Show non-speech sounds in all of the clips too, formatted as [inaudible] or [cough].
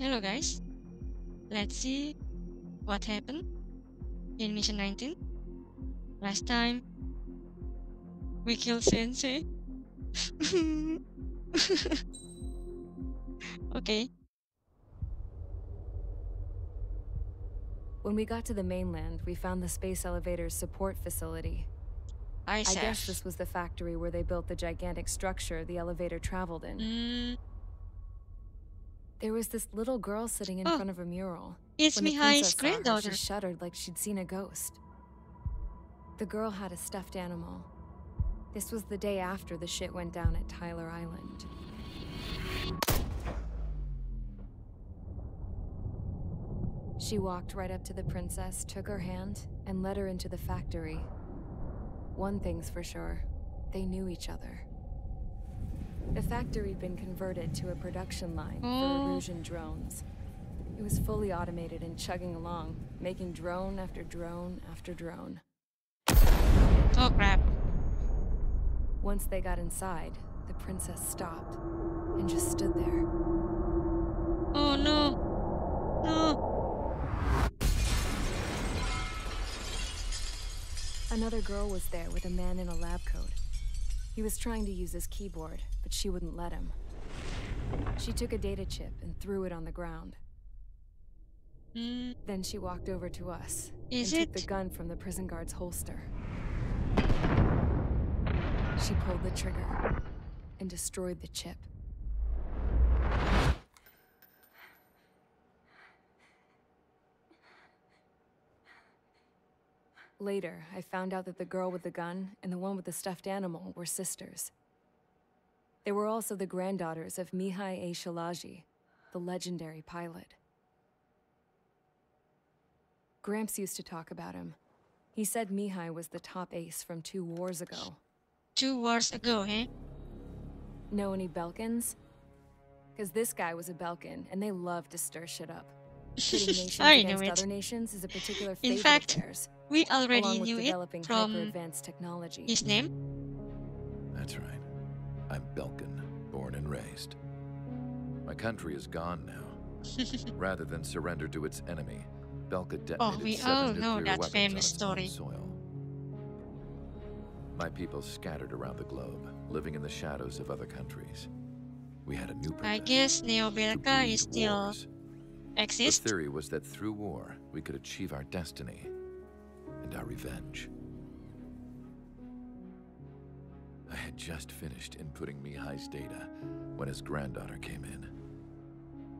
Hello guys. Let's see what happened in mission 19. Last time we killed Sensei. [laughs] okay. When we got to the mainland, we found the space elevator's support facility. I I guess this was the factory where they built the gigantic structure the elevator traveled in. Mm, There was this little girl sitting in Oh. front of a mural. it's Mihai's saw her, granddaughter. She shuddered like she'd seen a ghost. The girl had a stuffed animal. This was the day after the shit went down at Tyler Island. She walked right up to the princess, took her hand, and led her into the factory. One thing's for sure they knew each other. The factory'd been converted to a production line Oh. for mm. Erusian drones. It was fully automated and chugging along, making drone after drone after drone. Oh crap. Once they got inside, the princess stopped and just stood there. Oh no. No. Another girl was there with a man in a lab coat. He was trying to use his keyboard, but she wouldn't let him. She took a data chip and threw it on the ground. Mm, Then she walked over to us Is and took the gun from the prison guard's holster. She pulled the trigger and destroyed the chip. Later, I found out that the girl with the gun and the one with the stuffed animal were sisters. They were also the granddaughters of Mihai A. Shilage, the legendary pilot. Gramps used to talk about him. He said Mihai was the top ace from two wars ago. two wars ago, eh? Know any Belkans? Because this guy was a Belkan, and they love to stir shit up. [laughs] Pitting nations I against it. other nations is a particular In favorite fact, of theirs, We already along knew it developing from hyper-advanced technology. his name. That's right. I'm Belkan, born and raised. My country is gone now. [laughs] Rather than surrender to its enemy, Belka oh, detonated Oh, we seven all know nuclear that weapons famous on its story. soil. My people scattered around the globe, living in the shadows of other countries. We had a new purpose. I guess Neo to Belka is still exists. The theory was that through war, we could achieve our destiny and our revenge. I had just finished inputting Mihai's data when his granddaughter came in.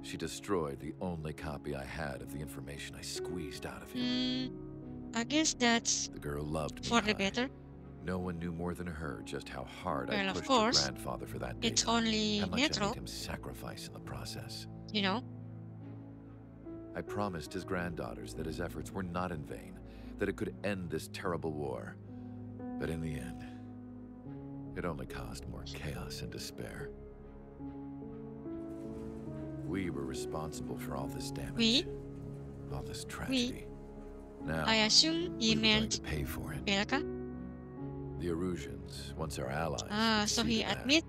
She destroyed the only copy I had of the information I squeezed out of him. Mm, I guess that's The girl loved for the better. No one knew more than her just how hard I Well, of pushed course, her grandfather for that data. It's only how much I made him sacrifice in the process. you know. I promised his granddaughters that his efforts were not in vain, that it could end this terrible war. But in the end, it only caused more chaos and despair. We were responsible for all this damage. We? All this tragedy. Now, I assume we going meant to pay for it. Belka. The Erusians, once our allies. Ah, so he to that. admit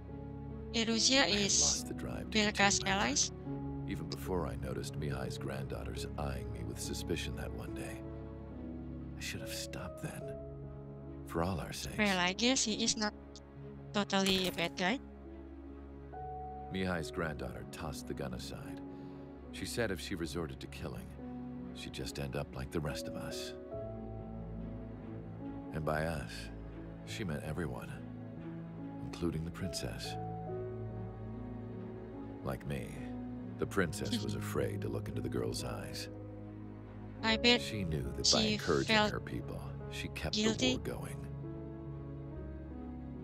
Erusia is lost the drive to Belka's allies. Even before I noticed Mihai's granddaughters eyeing me with suspicion that one day. I should have stopped then. For all our sakes. Well, I guess he is not totally a bad guy. Mihai's granddaughter tossed the gun aside. She said if she resorted to killing, she'd just end up like the rest of us. And by us, she meant everyone, including the princess. Like me, the princess [laughs] was afraid to look into the girl's eyes. I bet She knew that by encouraging her people, she kept guilty. the war going.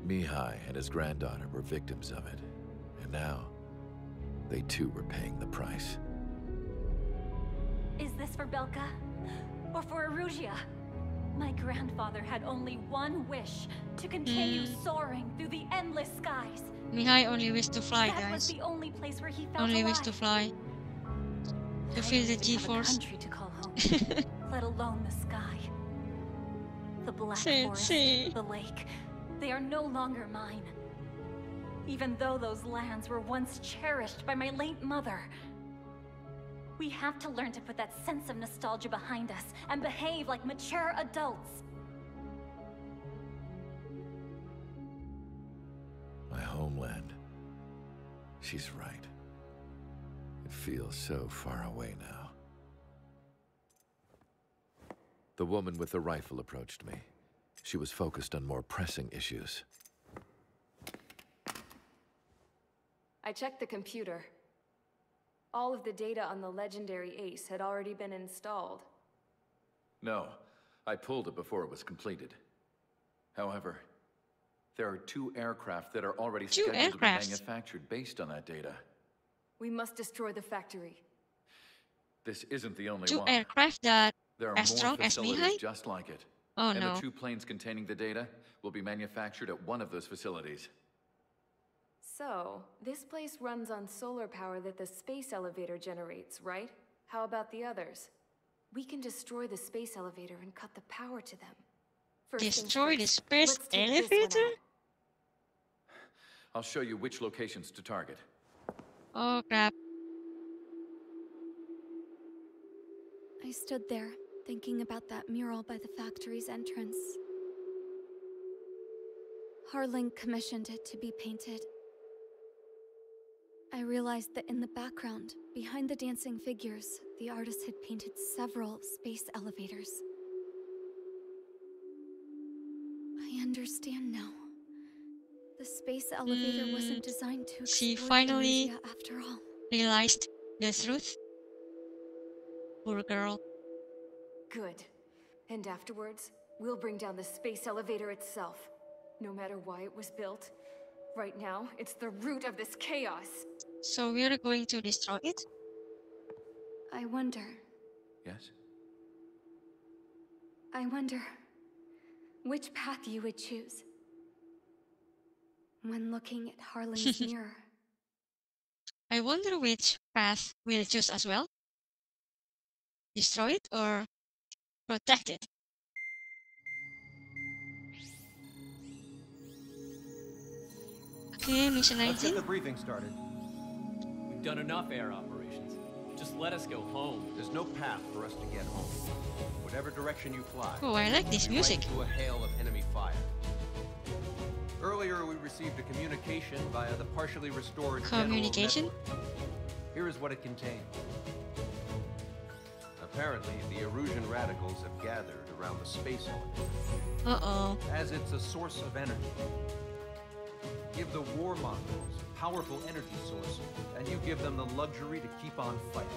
Mihai and his granddaughter were victims of it, and now they too were paying the price. Is this for Belka? Or for Erusia? My grandfather had only one wish to continue Hmm. soaring through the endless skies. Mihai only wished to fly, that was guys. the only place where he felt Only alive. wished to fly. To I feel don't the even have a G-force. Country to call home, let alone the sky. The black forest, Sensei. the lake, they are no longer mine. Even though those lands were once cherished by my late mother, We have to learn to put that sense of nostalgia behind us and behave like mature adults. My homeland. She's right. It feels so far away now. The woman with the rifle approached me. She was focused on more pressing issues. I checked the computer. All of the data on the legendary Ace had already been installed. No, I pulled it before it was completed. However, there are two aircraft that are already Two scheduled to be manufactured based on that data. We must destroy the factory. This isn't the only Two one. aircraft that There are as more strong as facilities Mihai? just like it. Oh and no. the two planes containing the data will be manufactured at one of those facilities. So, this place runs on solar power that the space elevator generates, right? How about the others? We can destroy the space elevator and cut the power to them. First Destroy the space let's take this one elevator? I'll show you which locations to target. Oh crap. I stood there, thinking about that mural by the factory's entrance. Harling commissioned it to be painted. I realized that in the background, behind the dancing figures, the artist had painted several space elevators. I understand now. The space elevator wasn't Mm, designed to she finally- after all. Realized the truth. Poor girl. Good. And afterwards, we'll bring down the space elevator itself. No matter why it was built. Right now, it's the root of this chaos. So we're going to destroy it? I wonder. Yes? I wonder which path you would choose when looking at Harling's [laughs] mirror. I wonder which path we'll choose as well. Destroy it or protect it? Okay, mission Let's get the briefing started. We've done enough air operations. Just let us go home. There's no path for us to get home. Whatever direction you fly. Oh, I like this music. Right into a hail of enemy fire. Earlier, we received a communication via the partially restored Communication? network. Here is what it contained. Apparently, the Erusian radicals have gathered around the space elevator, Uh-oh. as it's a source of energy. Give the warmongers a powerful energy source, and you give them the luxury to keep on fighting.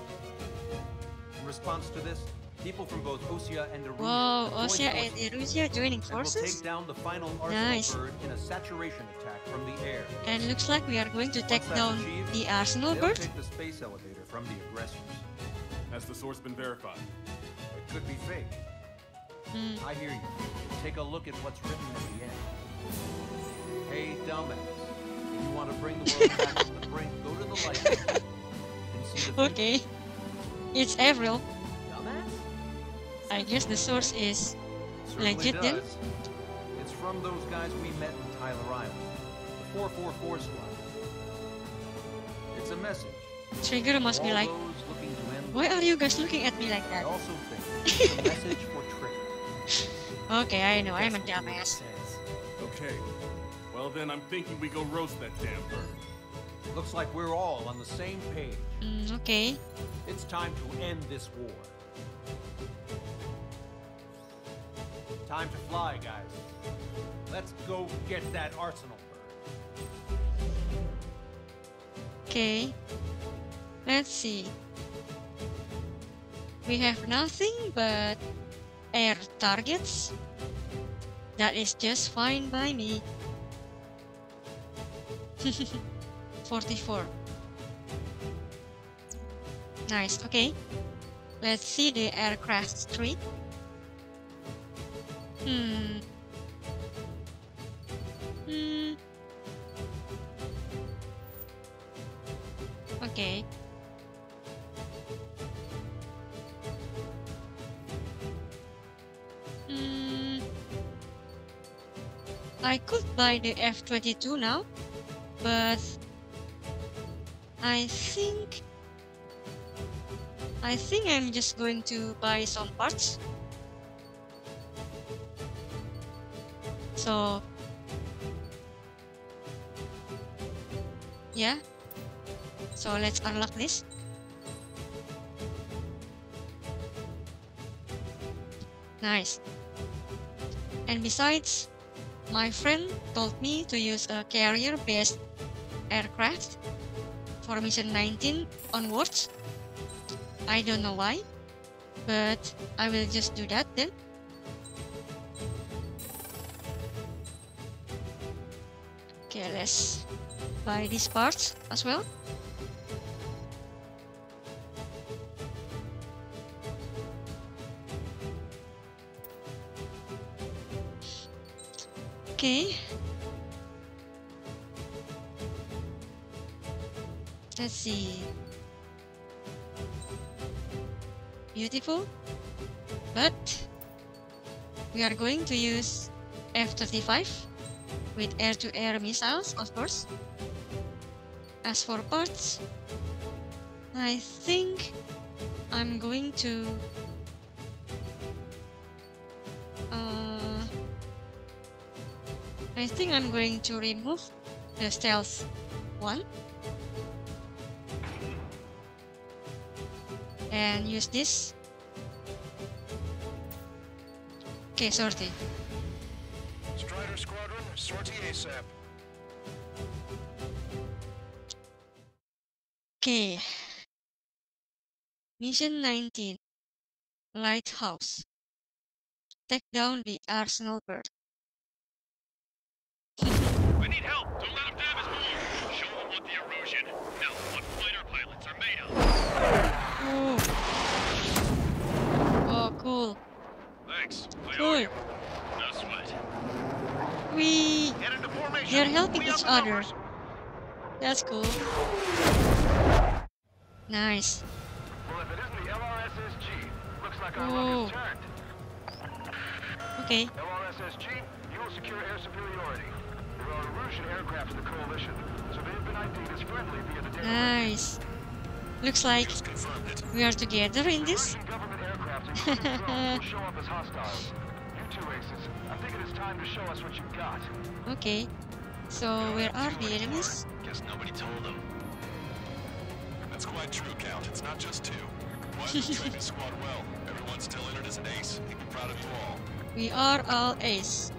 In response to this, people from both Osea and Erusia Whoa, Osea and Erusia joining forces? take down the final Nice. bird in a saturation attack from the air. And looks like we are going to take down achieved, the Arsenal bird? take the space elevator from the aggressors. Has the source been verified? It could be fake. Hmm. I hear you. Take a look at what's written at the end. Hey, dumbass. If you want to bring the world back from the brink, go to the light and see the [laughs] Okay. It's Avril. Dumbass? I guess the source is Certainly Legit then? It's from those guys we met in Tyler Island. The 444 squad. It's a message. Trigger for must be all like, those looking to end why are you guys looking at me like that? I also think [laughs] a message for Trigger. Okay, I know, I'm a Guess what it dumbass. Okay. Well then, I'm thinking we go roast that damn bird. Looks like we're all on the same page. Mm, okay. It's time to end this war. Time to fly, guys. Let's go get that arsenal bird. Okay. Let's see. We have nothing but air targets. That is just fine by me. [laughs] 44. Nice, okay. Let's see the aircraft tree. Hmm. Hmm. Okay. I could buy the F-22 now, but I think I think I'm just going to buy some parts. So yeah. So let's unlock this. Nice. And besides, my friend told me to use a carrier-based aircraft for mission 19 onwards. I don't know why, but I will just do that then. Okay, let's buy these parts as well. Let's see. Beautiful. But we are going to use F-35 with air-to-air missiles, of course. As for parts, I think I'm going to I think I'm going to remove the stealth one. And use this. Okay sortie. Strider Squadron, sortie ASAP. okay. Mission 19 lighthouse. Take down the arsenal bird I need help. Don't let him damage more. Show him what the Erusian, no, what fighter pilots are made of. oh, oh cool Thanks. I cool you. No sweat. we Get into formation. they're helping We each the other that's cool nice Well, if it isn't the LRSSG, looks like our Oh. luck has turned. okay LRSSG, you will secure air superiority. Nice looks like Just confirmed it. we are together in this government aircraft, including [laughs] drones, will show up as hostiles. You two aces, I think it is time to show us what you've got. okay so where are the enemies Guess nobody told them. That's quite true, Count. It's not just two. Wise [laughs] trained his squad well. Everyone's still entered as an ace. He'd be proud of you all. we are all ace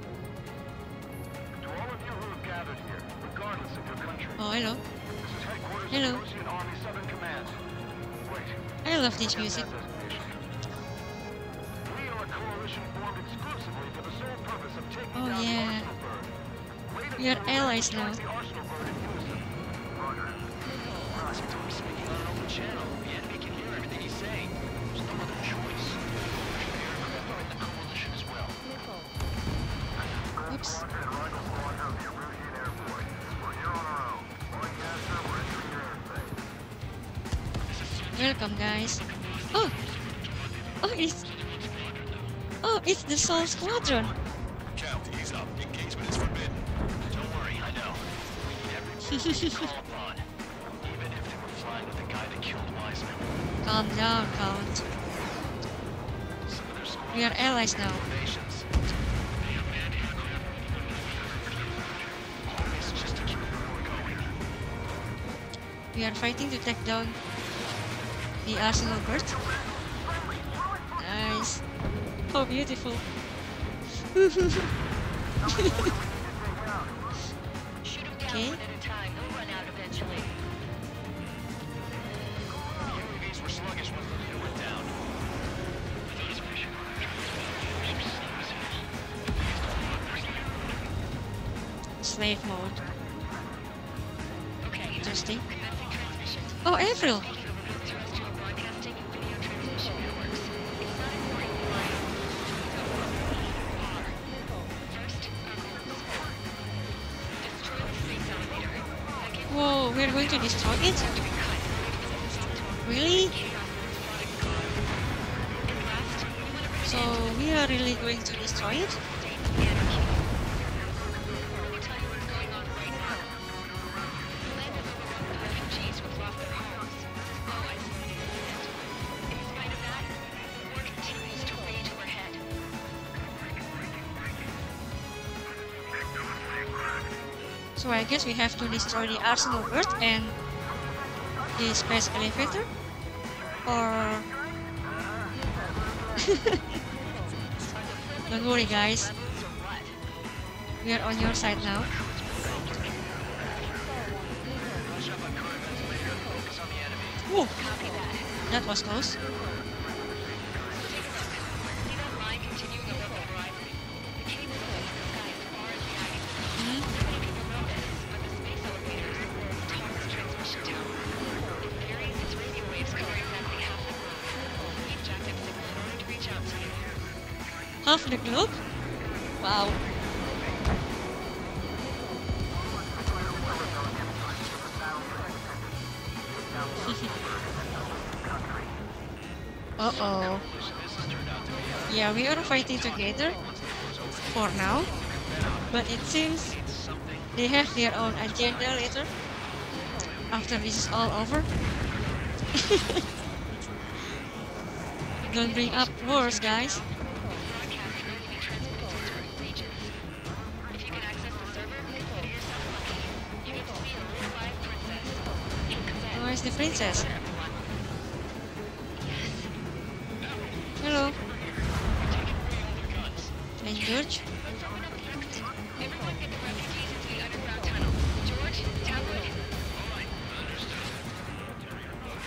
oh hello Hello. I love this music Oh, yeah. We are allies now. Welcome guys oh oh it's oh it's the Sol squadron ease up. Engagement is forbidden. Don't worry, I know. We need every call upon. Even if they were flying with the guy that killed Wiseman. calm down count Some of their squad we are allies now formations. All this just to keep the war going. we are fighting to take down the arsenal bird nice oh beautiful Shoot them down Okay. one at a time. They'll run out eventually. The UAVs were sluggish once the leader went down. slave mode Okay. interesting oh Avril we're going to destroy it? Really? So we are really going to destroy it guess we have to destroy the Arsenal Bird and the space elevator? Or... [laughs] Don't worry guys. We are on your side now. Whoa! That was close. Fighting together for now, but it seems they have their own agenda later after this is all over. [laughs] Don't bring up wars, guys. Where's the princess? George?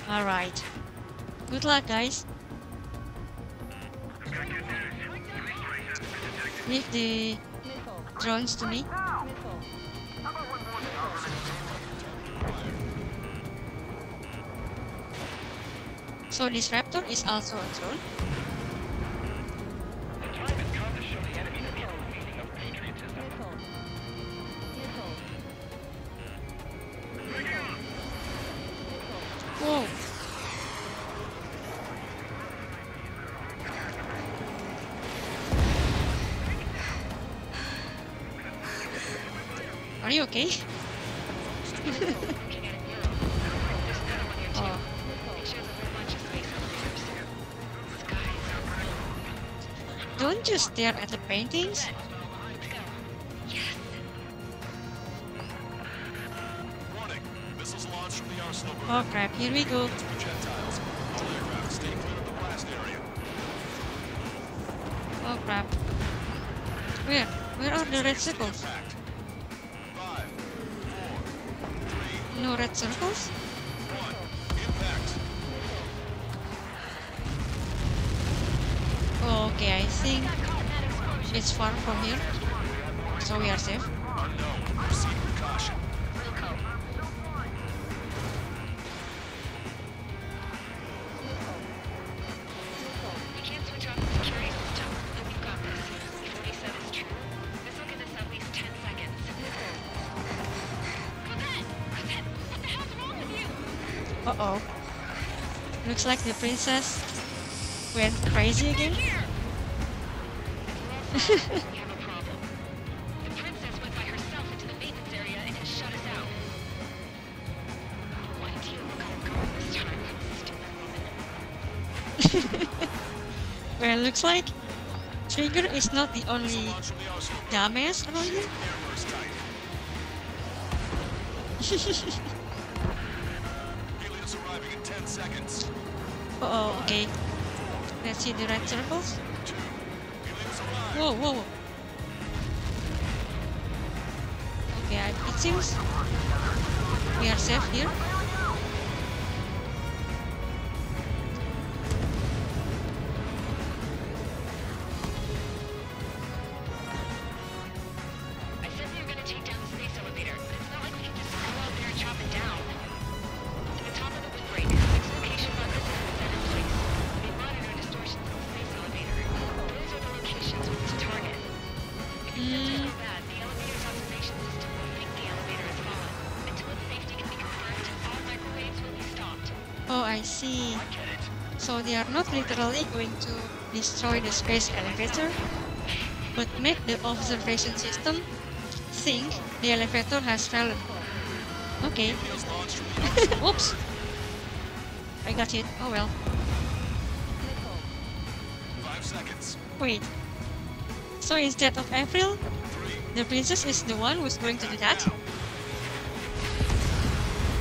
Alright. Good luck, guys. Leave the drones to me. So this raptor is also a drone? Stare at the paintings. Oh crap, here we go. Oh crap. Where? Where are the red circles? No red circles? Okay, I think it's far from here. So we are safe. Unknown. Proceed with caution. We can't switch off the security system, but we've got this. If what he said is true, this will give us at least 10 seconds. Cossette! Cossette! What the hell's wrong with you? Uh-oh. Looks like the princess went crazy again. [laughs] well, looks like Trigger is not the only dumbass around here. Air burst tight. Helios [laughs] arriving in 10 seconds. Uh-oh, okay. Let's see the red circles. Whoa, whoa, whoa. Okay, it seems we are safe here. Not literally going to destroy the space elevator, but make the observation system think the elevator has fallen. Okay. Helios launched from the Oops. I got hit. Oh well. Five seconds. Wait. So instead of Avril, the princess is the one who's going to do that?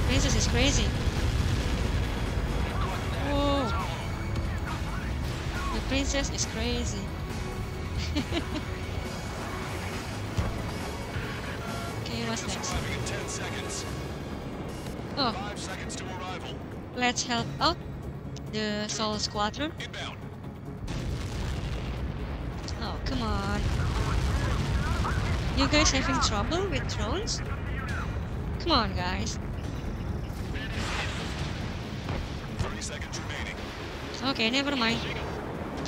princess is crazy. Princess is crazy. [laughs] okay, what's next? Arriving in 10 seconds. Oh, seconds let's help out the Sol Squadron. Inbound. Oh, come on. You guys having trouble with drones? Come on, guys. 30 seconds remaining. Okay, never mind.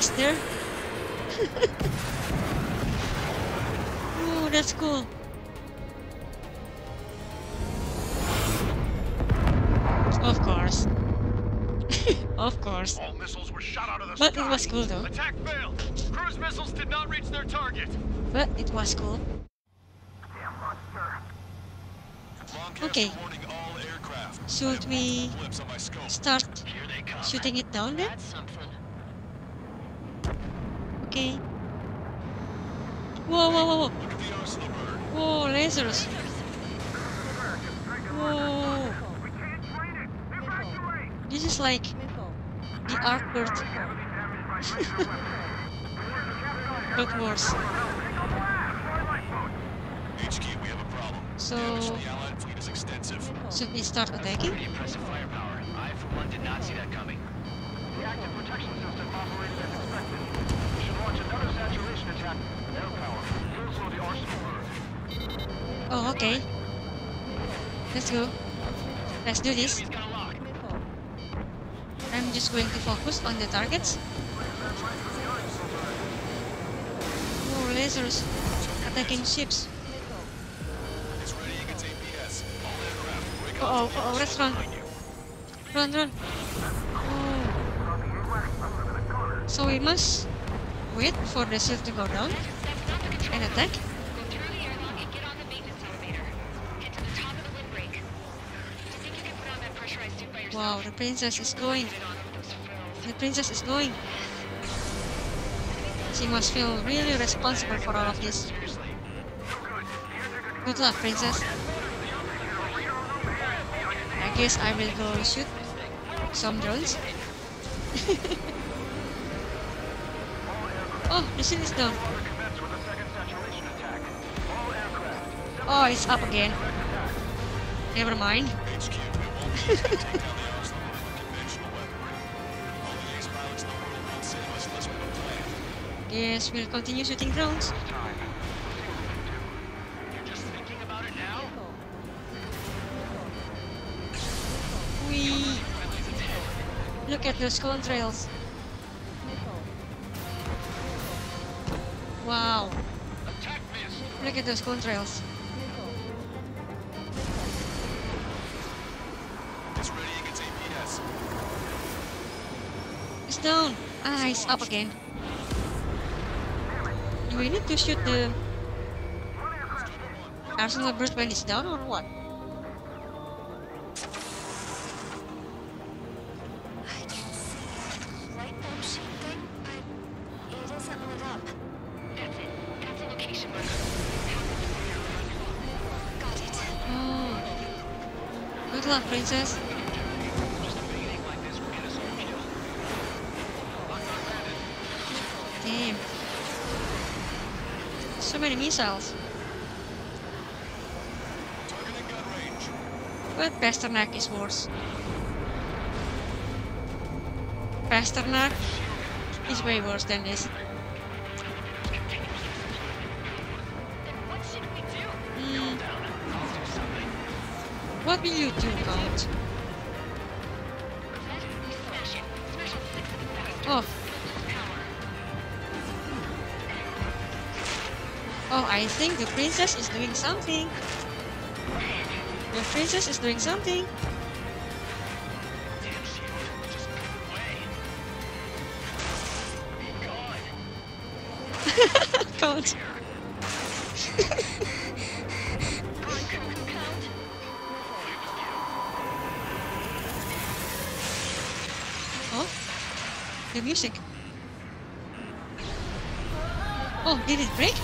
crashed there. [laughs] Ooh, that's cool. Of course. [laughs] of course. All missiles were shot out of the But sky. it was cool though. Attack failed. Cruise missiles did not reach their target. But it was cool. Broadcast Okay. all. Should we Flips on my scope. start Here they come. shooting it down then? Okay. Whoa, whoa, whoa, whoa. Look. Whoa, lasers. Whoa. This is like the Bird. but [laughs] worse. So-. Should we start attacking? Impressive firepower. I, for one, did not see that coming. The active protection system operated as expected. We should launch another saturation attack. Air power. Cancel the arsenal bird. Oh, okay. Let's go. Let's do this. I'm just going to focus on the targets. More lasers attacking ships. Uh oh, uh oh, let's run. Run, run. Oh. So we must wait for the shield to go down and attack. Wow, the princess is going. The princess is going. She must feel really responsible for all of this. Good luck, princess. I guess I will go shoot some drones. [laughs] saturation attack. All aircraft. Oh, it's up again. Never mind. HQ, we won't be able to take [laughs] down the arsenal at those contrails. It's readying its APS. It's down. Ah, it's up again. Do we need to shoot the arsenal burst when it's down or what? On landed. Damn. So many missiles. But Pasternak is worse. Pasternak is way worse than this. Will you? Oh. Oh, I think the princess is doing something. The princess is doing something. [laughs] Count. [laughs] the music. Oh, did it break?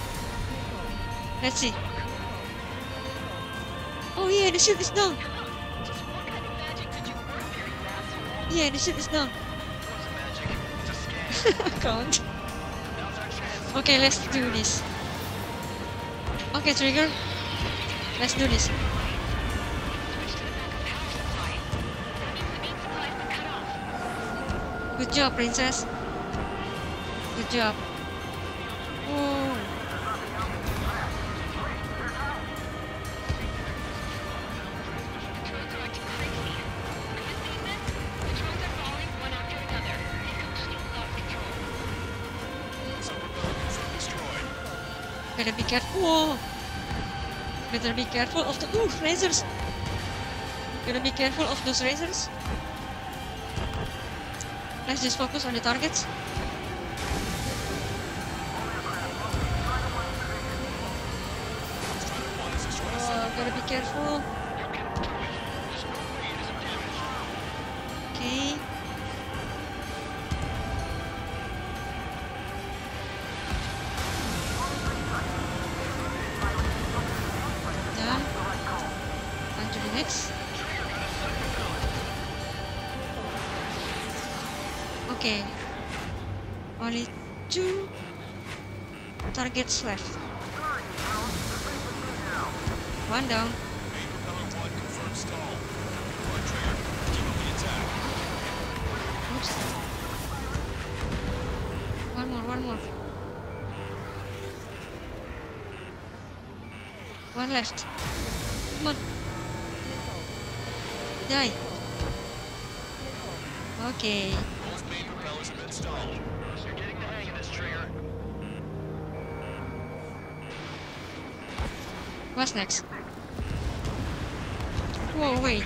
Let's see. Oh yeah, the ship is down. Yeah, the ship is down. [laughs] Count. Okay, let's do this. Okay, trigger. Let's do this. Job, princess. Good job. Oh. Better be careful. Better be careful of the ooh razors. Better be careful of those razors. Let's just focus on the targets. Oh, gotta be careful. Keep up the attack. Oops. One more, one more. One left. Come on. Die. Okay. What's next? Whoa, wait.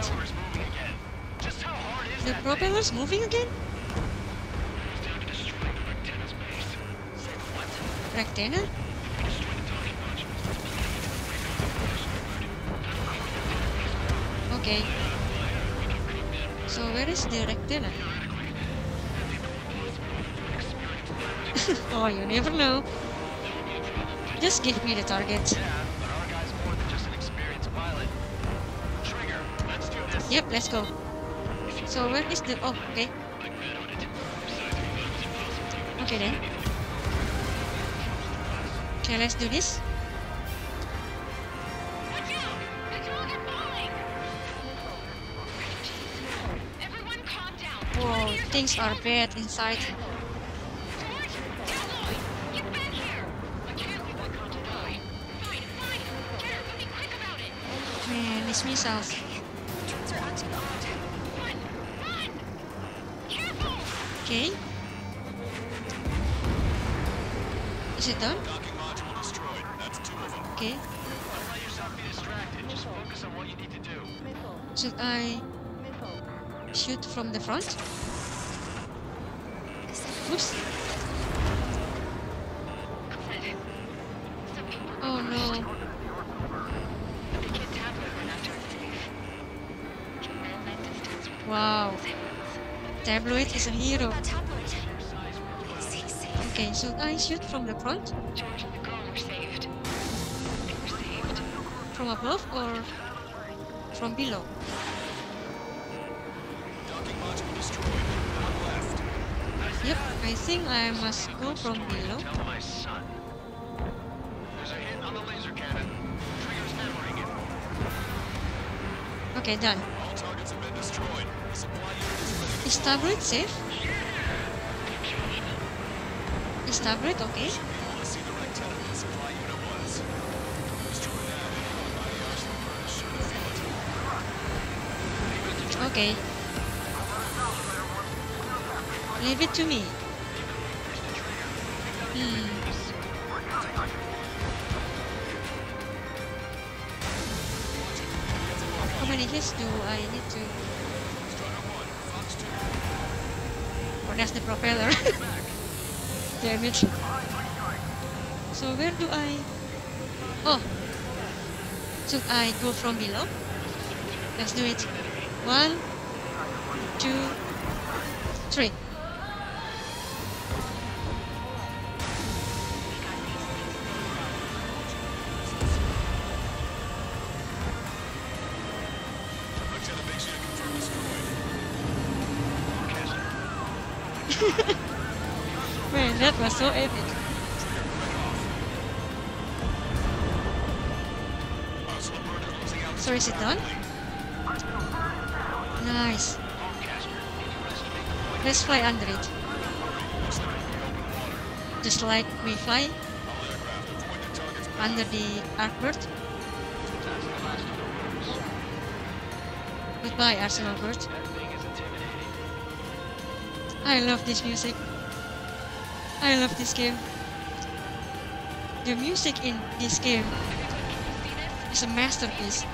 The propeller's moving again? rectenna? Okay. So where is the rectenna? [laughs] oh, you never know. Just give me the target. Yep, let's go. So where is the... Oh, okay. Okay then. Okay, let's do this. Whoa, things are bad inside. George! Tabloid! Get what you need to do. Should I shoot from the front? Oops. Oh no. Get Tabloid when after it's safe. Command that distance with Wow. Tabloid is a hero. tabloid. Is he safe? Okay, should I shoot from the front? George and the girl were saved. They were saved. From above or from below? Docking module destroyed. One left. Yep, I think I must go from below. Tell my son. There's a hit on the laser cannon. Trigger's hammering it. Okay, done. Ready. Safe? Tabloid okay? Okay. Leave it to me. Hmm. How many hits do I need to... propeller. [laughs] Damn it. So where do I... Oh. Should I go from below? Let's do it. One, two, three. [laughs] Man, that was so epic. So is it done? Nice. Let's fly under it. Just like we fly under the Arkbird. Goodbye, Arsenal Bird. I love this music. I love this game. The music in this game is a masterpiece.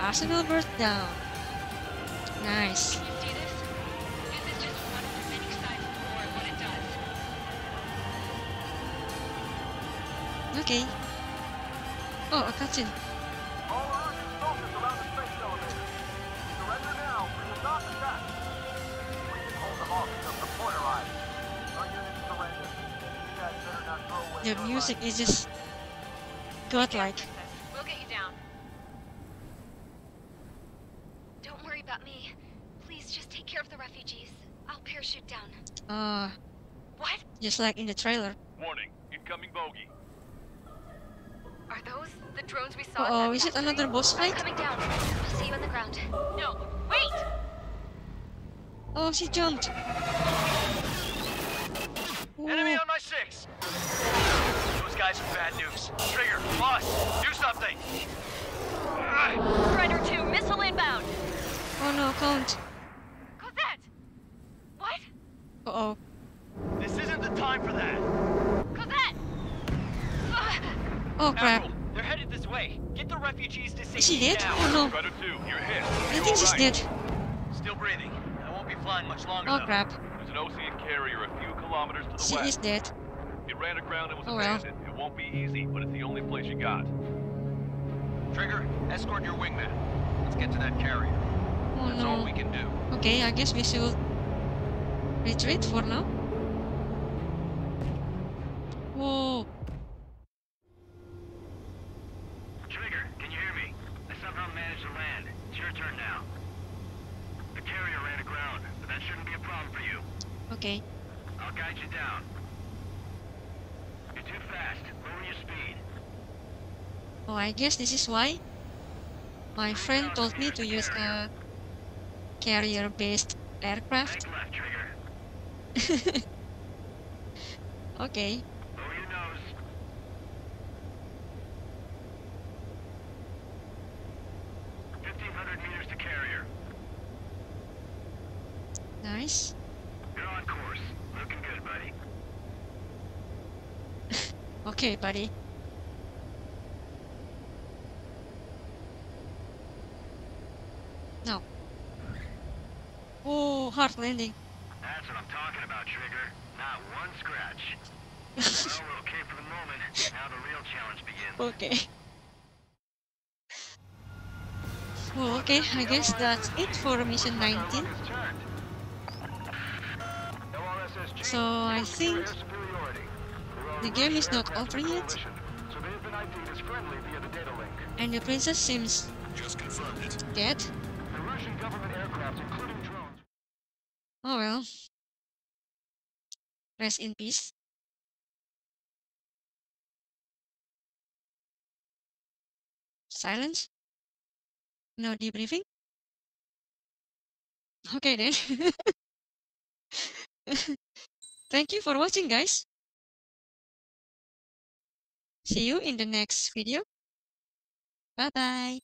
Arsenal bird down. Nice. Okay. Oh, a cutscene. The music is just godlike. We'll get you down. Don't worry about me. Please just take care of the refugees. I'll parachute down. Uh, What? just like in the trailer. Warning, incoming bogey. Are those the drones we saw? in Oh, is it another boss I'm fight? coming down. I'll see you on the ground. No, wait! Oh, she jumped. Enemy Ooh. Guys are bad news. Trigger, boss, do something! Strider 2, missile inbound. Oh no, count. Cossette! What? Uh oh. This isn't the time for that! Cossette! Ugh. Oh crap. Admiral, they're headed this way. Get the refugees to safety Is she dead? now. Oh no. Strider 2, you're hit. I You think she's alright? dead. Still breathing. I won't be flying much longer Oh though. crap. There's an Osean carrier a few kilometers to the She west. is dead. It ran aground and was Oh, well. abandoned. It won't be easy, but it's the only place you got. Trigger, escort your wingman. Let's get to that carrier. Oh That's all we can do. Okay, I guess we should retreat for now. Whoa. Trigger, can you hear me? I somehow managed to land. It's your turn now. The carrier ran aground, but that shouldn't be a problem for you. Okay. I'll guide you down. You're too fast. Lower your speed. Oh, I guess this is why my friend told me to use a carrier-based aircraft. [laughs] Okay. Lower your nose. Fifteen hundred meters to carrier. Nice. You're on course. Looking good, buddy. [laughs] Okay, buddy. No. Oh, hard landing. That's what I'm talking about, Trigger. Not one scratch. [laughs] well, we're okay for the moment. Now the real challenge begins. Okay. Well, okay, I guess that's it for mission 19. So I think the game is not over yet, So they've been ID'd as friendly via the data link. and the princess seems Just confirmed it. dead. The Erusian government aircraft, including drones, Oh well. Rest in peace. Silence? No debriefing? Okay then. [laughs] Thank you for watching guys. See you in the next video. Bye bye.